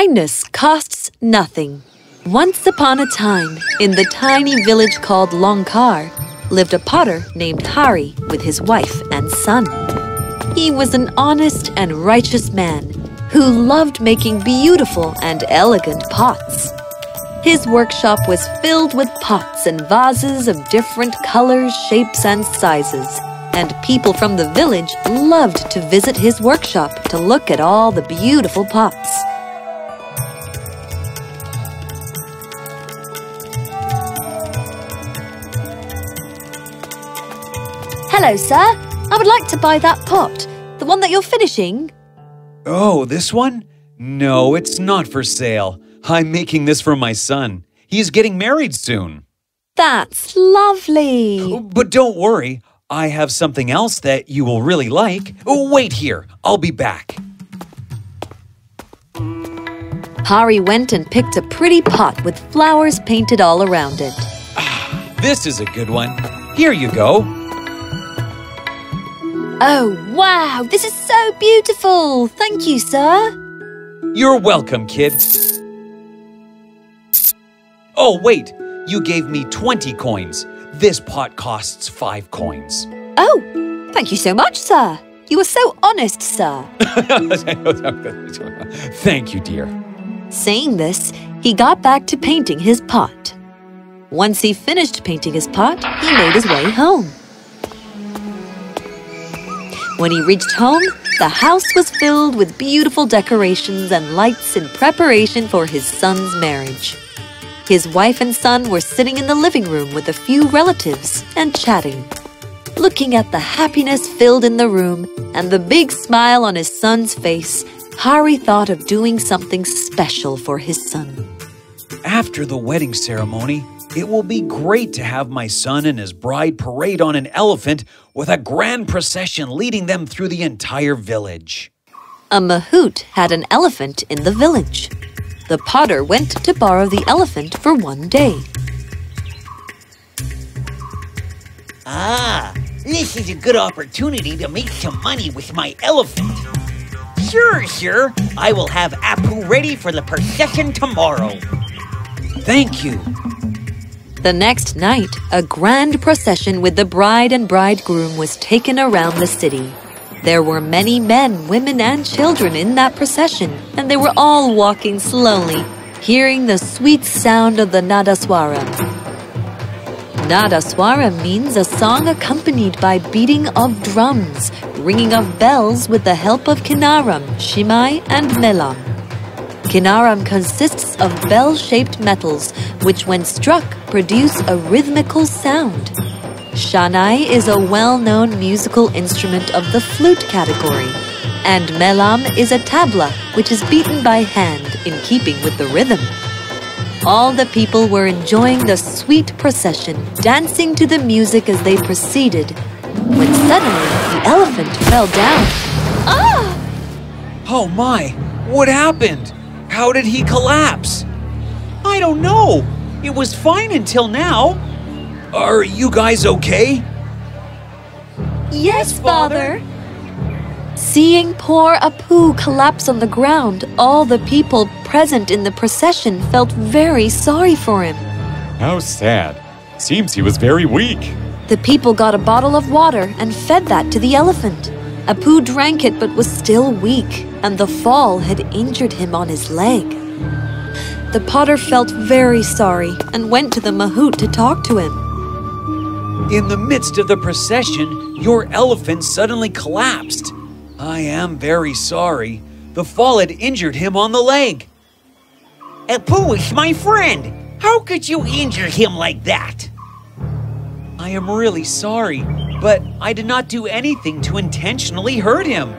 Kindness costs nothing. Once upon a time, in the tiny village called Longkar, lived a potter named Hari with his wife and son. He was an honest and righteous man who loved making beautiful and elegant pots. His workshop was filled with pots and vases of different colors, shapes, and sizes. And people from the village loved to visit his workshop to look at all the beautiful pots. Hello, sir. I would like to buy that pot. The one that you're finishing. Oh, this one? No, it's not for sale. I'm making this for my son. He's getting married soon. That's lovely. But don't worry, I have something else that you will really like. Wait here, I'll be back. Hari went and picked a pretty pot with flowers painted all around it. Ah, this is a good one. Here you go. Oh, wow, this is so beautiful. Thank you, sir. You're welcome, kid. Oh, wait, you gave me 20 coins. This pot costs 5 coins. Oh, thank you so much, sir. You are so honest, sir. Thank you, dear. Saying this, he got back to painting his pot. Once he finished painting his pot, he made his way home. When he reached home, the house was filled with beautiful decorations and lights in preparation for his son's marriage. His wife and son were sitting in the living room with a few relatives and chatting. Looking at the happiness filled in the room and the big smile on his son's face, Hari thought of doing something special for his son. After the wedding ceremony, it will be great to have my son and his bride parade on an elephant with a grand procession leading them through the entire village. A mahout had an elephant in the village. The potter went to borrow the elephant for one day. Ah, this is a good opportunity to make some money with my elephant. Sure, sure. I will have Apu ready for the procession tomorrow. Thank you. The next night, a grand procession with the bride and bridegroom was taken around the city. There were many men, women, and children in that procession, and they were all walking slowly, hearing the sweet sound of the Nadaswara. Nadaswara means a song accompanied by beating of drums, ringing of bells with the help of kinaram, shanai, and melam. Kinaram consists of bell-shaped metals, which when struck produce a rhythmical sound. Shanai is a well-known musical instrument of the flute category, and melam is a tabla, which is beaten by hand in keeping with the rhythm. All the people were enjoying the sweet procession, dancing to the music as they proceeded, when suddenly the elephant fell down. Ah! Oh my, what happened? How did he collapse? I don't know. It was fine until now. Are you guys okay? Yes, Father. Seeing poor Apu collapse on the ground, all the people present in the procession felt very sorry for him. How sad. Seems he was very weak. The people got a bottle of water and fed that to the elephant. Apu drank it but was still weak, and the fall had injured him on his leg. The potter felt very sorry and went to the mahout to talk to him. In the midst of the procession, your elephant suddenly collapsed. I am very sorry. The fall had injured him on the leg. Apu is my friend. How could you injure him like that? I am really sorry, but I did not do anything to intentionally hurt him.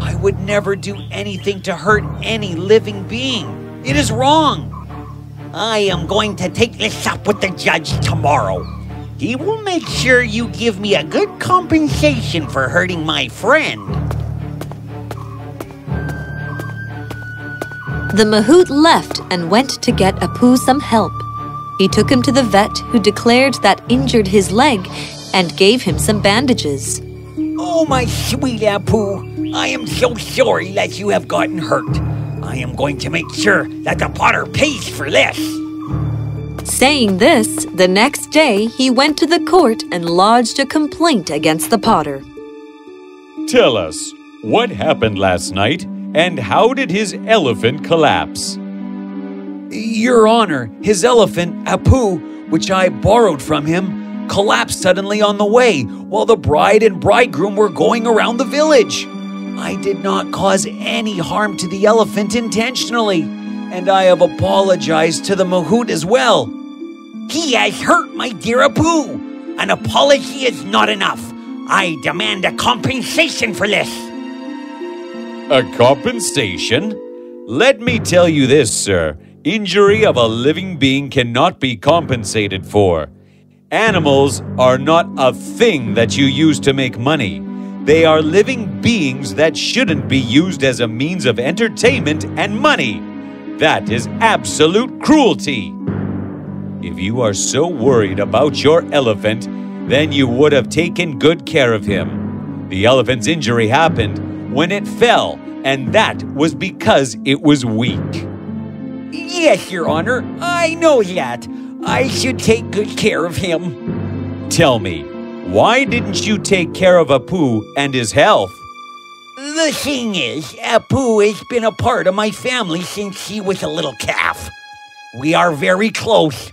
I would never do anything to hurt any living being. It is wrong. I am going to take this up with the judge tomorrow. He will make sure you give me a good compensation for hurting my friend. The mahout left and went to get Apu some help. He took him to the vet who declared that injured his leg and gave him some bandages. Oh, my sweet Apu, I am so sorry that you have gotten hurt. I am going to make sure that the potter pays for this. Saying this, the next day he went to the court and lodged a complaint against the potter. Tell us, what happened last night and how did his elephant collapse? Your Honor, his elephant, Apu, which I borrowed from him, collapsed suddenly on the way while the bride and bridegroom were going around the village. I did not cause any harm to the elephant intentionally, and I have apologized to the Mahout as well. He has hurt my dear Apu. An apology is not enough. I demand a compensation for this. A compensation? Let me tell you this, sir. Injury of a living being cannot be compensated for. Animals are not a thing that you use to make money. They are living beings that shouldn't be used as a means of entertainment and money. That is absolute cruelty. If you are so worried about your elephant, then you would have taken good care of him. The elephant's injury happened when it fell, and that was because it was weak. Yes, Your Honor, I know that. I should take good care of him. Tell me, why didn't you take care of Apu and his health? The thing is, Apu has been a part of my family since he was a little calf. We are very close.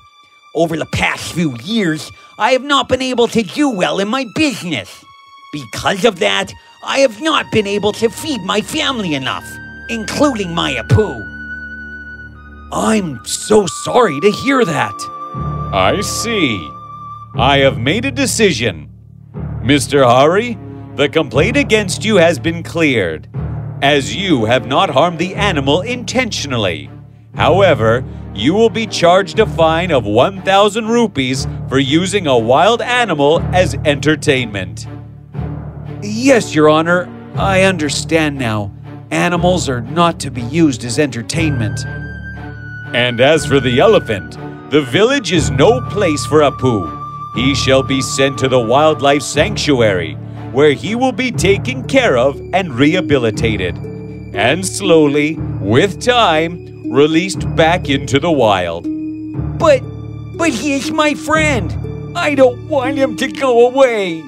Over the past few years, I have not been able to do well in my business. Because of that, I have not been able to feed my family enough, including my Apu. I'm so sorry to hear that. I see. I have made a decision. Mr. Hari, the complaint against you has been cleared, as you have not harmed the animal intentionally. However, you will be charged a fine of 1,000 rupees for using a wild animal as entertainment. Yes, Your Honor, I understand now. Animals are not to be used as entertainment. And as for the elephant, the village is no place for Apu. He shall be sent to the wildlife sanctuary, where he will be taken care of and rehabilitated, and slowly, with time, released back into the wild. But, but he is my friend. I don't want him to go away.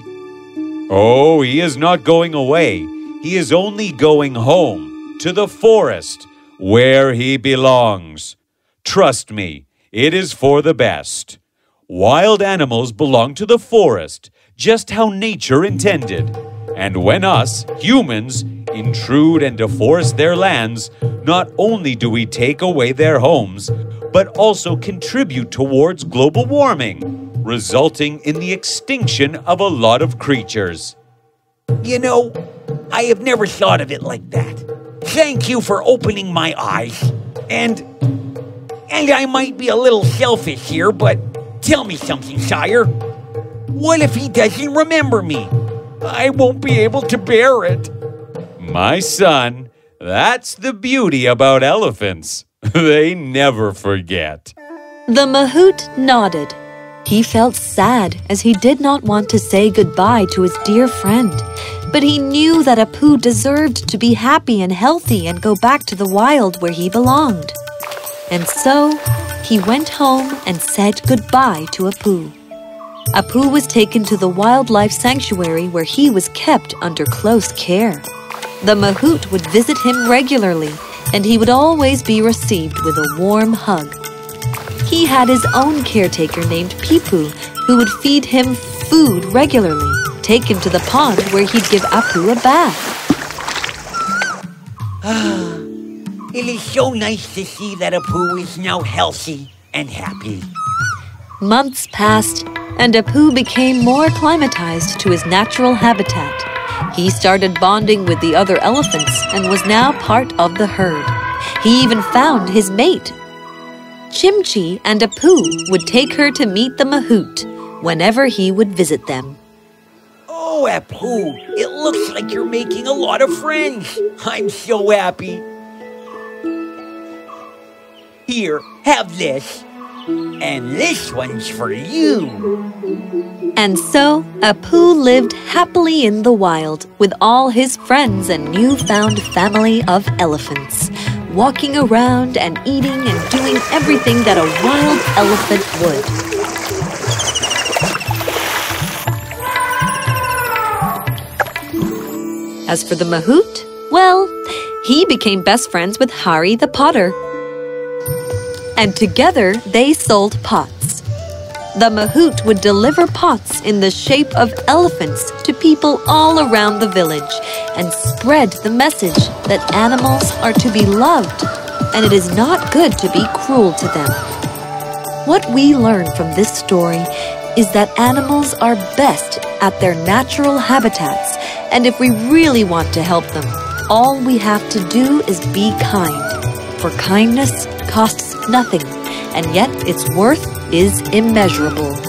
Oh, he is not going away. He is only going home, to the forest, where he belongs. Trust me, it is for the best. Wild animals belong to the forest, just how nature intended. And when us, humans, intrude and deforest their lands, not only do we take away their homes, but also contribute towards global warming, resulting in the extinction of a lot of creatures. You know, I have never thought of it like that. Thank you for opening my eyes. And and I might be a little selfish here, but tell me something, sire. What if he doesn't remember me? I won't be able to bear it. My son, that's the beauty about elephants. They never forget. The Mahout nodded. He felt sad as he did not want to say goodbye to his dear friend, but he knew that Apu deserved to be happy and healthy and go back to the wild where he belonged. And so he went home and said goodbye to Apu. Apu was taken to the wildlife sanctuary where he was kept under close care. The Mahout would visit him regularly, and he would always be received with a warm hug. He had his own caretaker named Pipu, who would feed him food regularly, take him to the pond where he'd give Apu a bath. It is so nice to see that Apu is now healthy and happy. Months passed, and Apu became more acclimatized to his natural habitat. He started bonding with the other elephants and was now part of the herd. He even found his mate. Chimchi and Apu would take her to meet the Mahout whenever he would visit them. Oh, Apu, it looks like you're making a lot of friends. I'm so happy. Here, have this. And this one's for you. And so, Apu lived happily in the wild with all his friends and newfound family of elephants, walking around and eating and doing everything that a wild elephant would. As for the mahout, well, he became best friends with Hari the potter. And together they sold pots. The mahout would deliver pots in the shape of elephants to people all around the village and spread the message that animals are to be loved and it is not good to be cruel to them. What we learn from this story is that animals are best at their natural habitats and if we really want to help them, all we have to do is be kind. For kindness costs nothing, and yet its worth is immeasurable.